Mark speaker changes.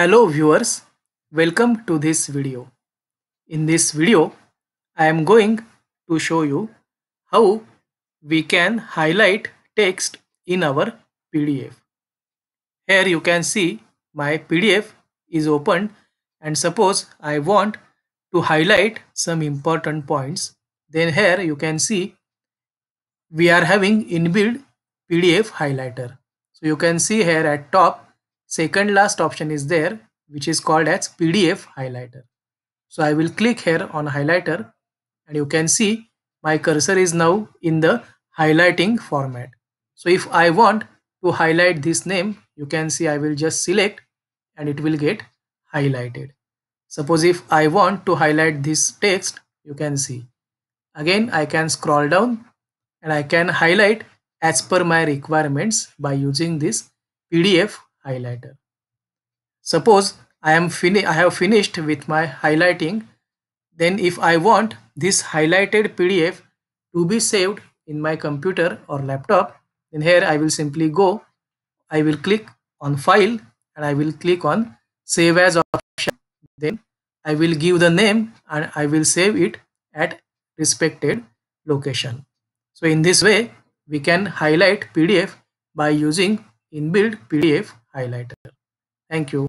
Speaker 1: Hello viewers, welcome to this video. In this video, I am going to show you how we can highlight text in our PDF. Here you can see my PDF is opened and suppose I want to highlight some important points. Then here you can see we are having inbuilt PDF highlighter. So you can see here at top second last option is there which is called as PDF highlighter. So I will click here on highlighter and you can see my cursor is now in the highlighting format. So if I want to highlight this name you can see I will just select and it will get highlighted. Suppose if I want to highlight this text you can see again I can scroll down and I can highlight as per my requirements by using this PDF highlighter. Suppose I am fini I have finished with my highlighting. Then if I want this highlighted PDF to be saved in my computer or laptop, then here I will simply go. I will click on file and I will click on save as option. Then I will give the name and I will save it at respected location. So in this way, we can highlight PDF by using inbuilt PDF highlighter. Thank you.